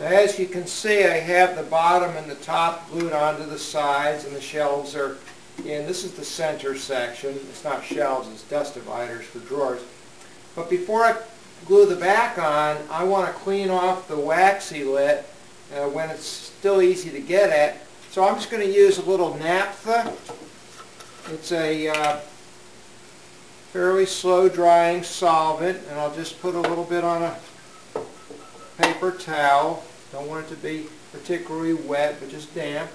As you can see, I have the bottom and the top glued onto the sides and the shelves are in. This is the center section. It's not shelves, it's dust dividers for drawers. But before I glue the back on, I want to clean off the waxy lit uh, when it's still easy to get at. So I'm just going to use a little naphtha. It's a uh, fairly slow drying solvent and I'll just put a little bit on a paper towel. Don't want it to be particularly wet but just damp.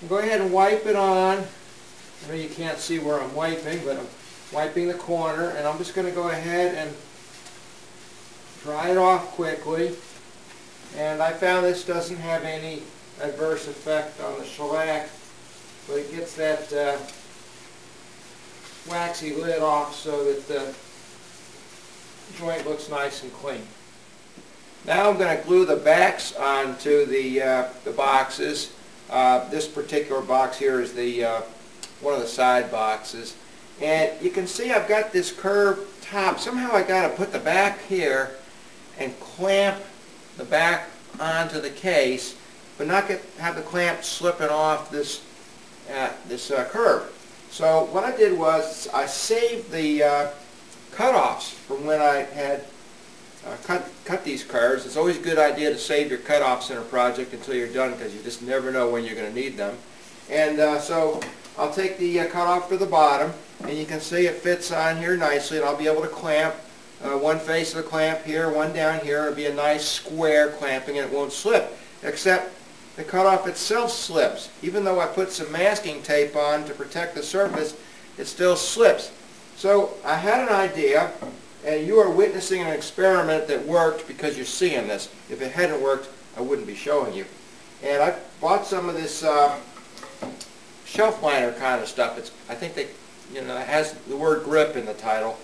And go ahead and wipe it on. I know you can't see where I'm wiping but I'm wiping the corner and I'm just going to go ahead and dry it off quickly. And I found this doesn't have any adverse effect on the shellac but it gets that uh, waxy lid off so that the joint looks nice and clean. Now I'm going to glue the backs onto the, uh, the boxes. Uh, this particular box here is the uh, one of the side boxes. And you can see I've got this curved top. Somehow I got to put the back here and clamp the back onto the case, but not get, have the clamp slipping off this, uh, this uh, curve. So what I did was I saved the uh, cutoffs from when I had uh, cut, cut these curves. It's always a good idea to save your cutoffs in a project until you're done because you just never know when you're going to need them. And uh, so I'll take the uh, cutoff for the bottom and you can see it fits on here nicely and I'll be able to clamp uh, one face of the clamp here, one down here. It'll be a nice square clamping and it won't slip. Except the cutoff itself slips. Even though I put some masking tape on to protect the surface, it still slips. So I had an idea, and you are witnessing an experiment that worked because you're seeing this. If it hadn't worked, I wouldn't be showing you. And I bought some of this uh, shelf liner kind of stuff. It's I think they, you know, it has the word grip in the title.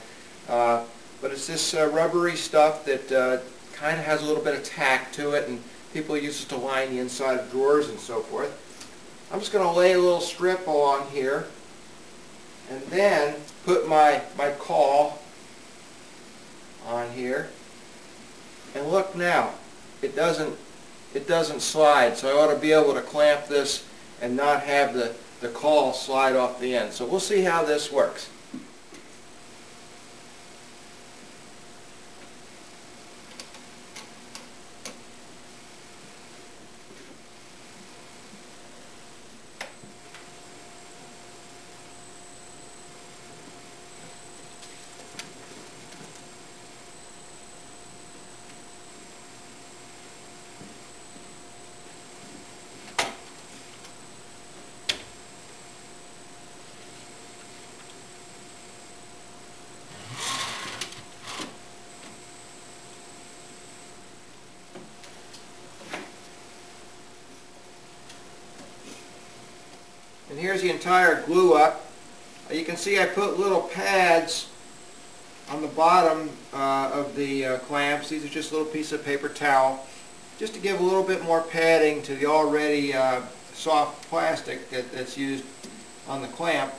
Uh, but it's this uh, rubbery stuff that uh, kind of has a little bit of tack to it and People use it to line the inside of drawers and so forth. I'm just going to lay a little strip along here and then put my, my caul on here. And look now, it doesn't, it doesn't slide, so I ought to be able to clamp this and not have the, the caul slide off the end. So we'll see how this works. And here's the entire glue up. Uh, you can see I put little pads on the bottom uh, of the uh, clamps. These are just little piece of paper towel just to give a little bit more padding to the already uh, soft plastic that, that's used on the clamp.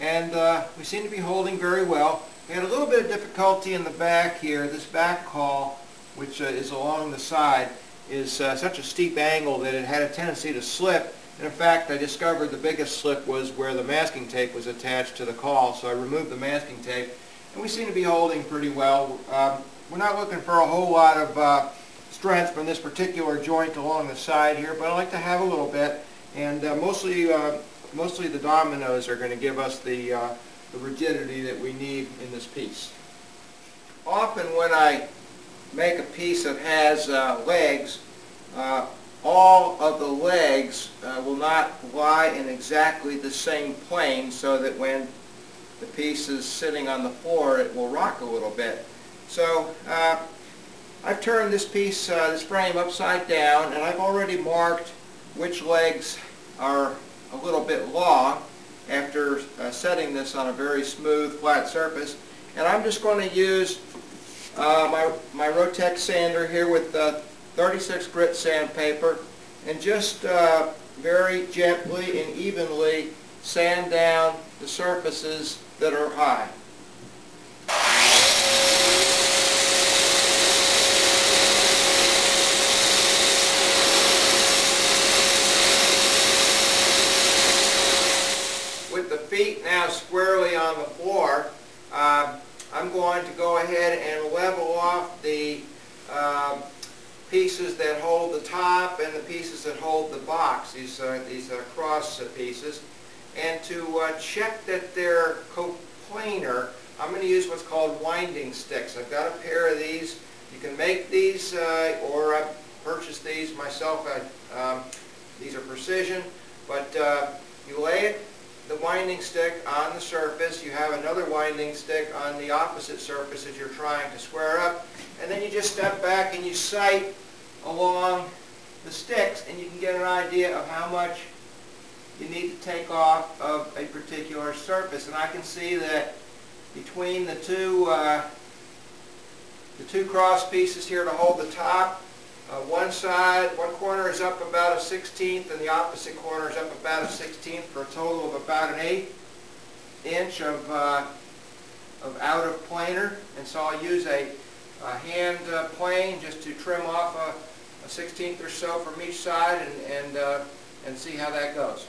And uh, we seem to be holding very well. We had a little bit of difficulty in the back here. This back caul, which uh, is along the side, is such a steep angle that it had a tendency to slip and in fact, I discovered the biggest slip was where the masking tape was attached to the caul, so I removed the masking tape, and we seem to be holding pretty well. Um, we're not looking for a whole lot of uh, strength from this particular joint along the side here, but I like to have a little bit, and uh, mostly, uh, mostly the dominoes are going to give us the, uh, the rigidity that we need in this piece. Often when I make a piece that has uh, legs, uh, all of the legs uh, will not lie in exactly the same plane so that when the piece is sitting on the floor it will rock a little bit. So uh, I've turned this piece, uh, this frame upside down and I've already marked which legs are a little bit long after uh, setting this on a very smooth flat surface and I'm just going to use uh, my, my Rotex sander here with 36 grit sandpaper, and just uh, very gently and evenly sand down the surfaces that are high. With the feet now squarely on the floor, uh, I'm going to go ahead and level off pieces that hold the top and the pieces that hold the box, these, uh, these uh, cross pieces, and to uh, check that they're coplanar, I'm going to use what's called winding sticks. I've got a pair of these. You can make these uh, or I purchased these myself. I, um, these are precision, but uh, you lay it the winding stick on the surface. You have another winding stick on the opposite surface that you're trying to square up. And then you just step back and you sight along the sticks and you can get an idea of how much you need to take off of a particular surface. And I can see that between the two, uh, the two cross pieces here to hold the top, uh, one side, one corner is up about a 16th and the opposite corner is up about a 16th for a total of about an eighth inch of, uh, of out of planer. And so I'll use a, a hand uh, plane just to trim off a, a 16th or so from each side and, and, uh, and see how that goes.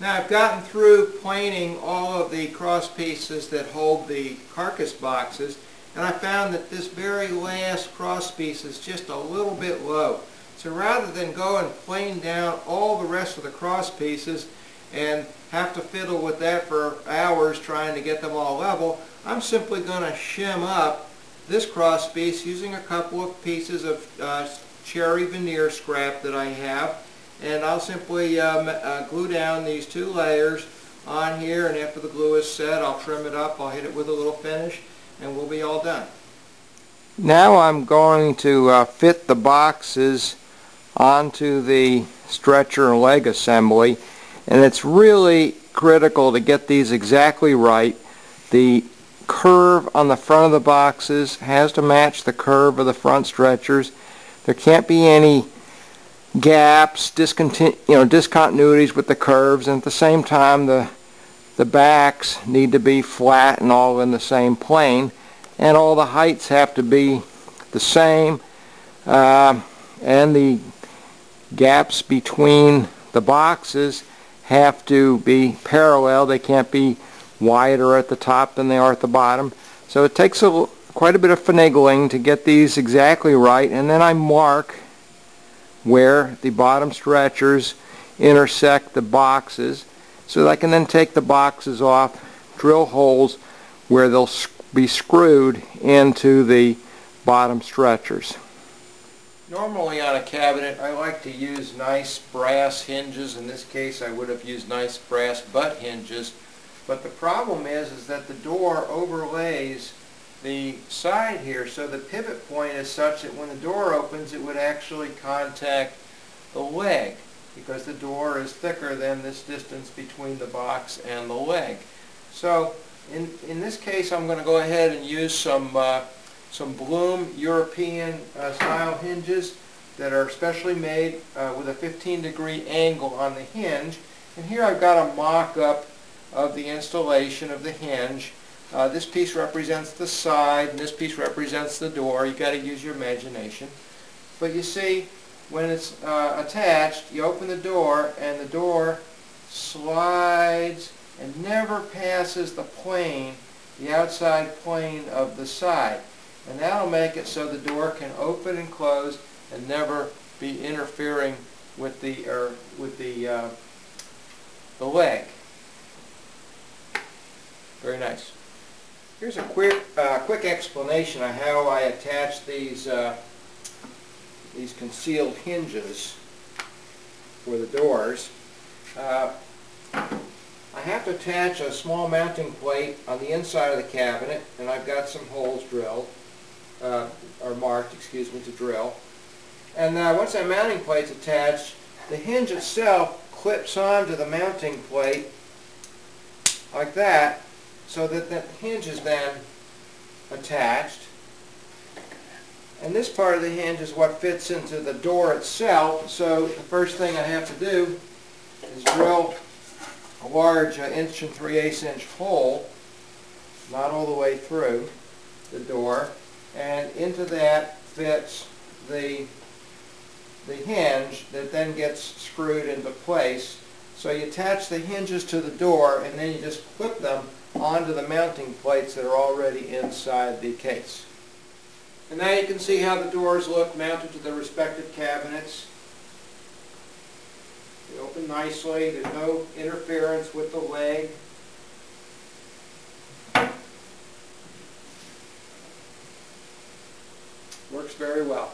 Now I've gotten through planing all of the cross pieces that hold the carcass boxes and I found that this very last cross piece is just a little bit low. So rather than go and plane down all the rest of the cross pieces and have to fiddle with that for hours trying to get them all level, I'm simply going to shim up this cross piece using a couple of pieces of uh, cherry veneer scrap that I have and I'll simply um, uh, glue down these two layers on here and after the glue is set I'll trim it up, I'll hit it with a little finish and we'll be all done. Now I'm going to uh, fit the boxes onto the stretcher leg assembly and it's really critical to get these exactly right. The curve on the front of the boxes has to match the curve of the front stretchers. There can't be any gaps, you know, discontinuities with the curves and at the same time the the backs need to be flat and all in the same plane and all the heights have to be the same uh, and the gaps between the boxes have to be parallel they can't be wider at the top than they are at the bottom so it takes a, quite a bit of finagling to get these exactly right and then I mark where the bottom stretchers intersect the boxes so that I can then take the boxes off, drill holes where they'll be screwed into the bottom stretchers. Normally on a cabinet I like to use nice brass hinges. In this case I would have used nice brass butt hinges. But the problem is, is that the door overlays the side here so the pivot point is such that when the door opens it would actually contact the leg because the door is thicker than this distance between the box and the leg. So in, in this case I'm going to go ahead and use some, uh, some Blum European uh, style hinges that are specially made uh, with a 15 degree angle on the hinge. And here I've got a mock-up of the installation of the hinge. Uh, this piece represents the side and this piece represents the door. You've got to use your imagination. But you see, when it's uh, attached, you open the door and the door slides and never passes the plane, the outside plane of the side. And that'll make it so the door can open and close and never be interfering with the or with the uh, the leg. Very nice. Here's a quick uh, quick explanation of how I attach these uh, these concealed hinges for the doors. Uh, I have to attach a small mounting plate on the inside of the cabinet and I've got some holes drilled, uh, or marked, excuse me, to drill. And uh, once that mounting plate's attached, the hinge itself clips onto the mounting plate like that so that the hinge is then attached and this part of the hinge is what fits into the door itself. So the first thing I have to do is drill a large uh, inch and 3 8 inch hole, not all the way through the door, and into that fits the, the hinge that then gets screwed into place. So you attach the hinges to the door and then you just clip them onto the mounting plates that are already inside the case. And now you can see how the doors look mounted to the respective cabinets. They open nicely, there's no interference with the leg. Works very well.